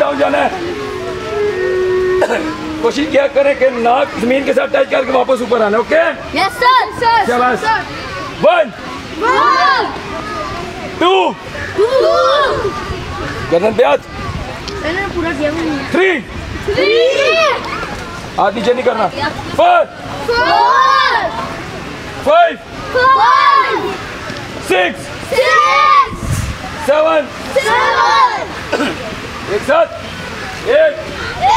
Down जाना है। कोशिश क्या करें कि नाक ज़मीन के साथ टच करके वापस ऊपर आना ओके यस सर सर शाबाश वन वन टू टू गर्दन पे हाथ। मैंने पूरा किया भी नहीं थ्री थ्री हाथ नीचे नहीं करना। Four four five five six six seven seven एक साथ एक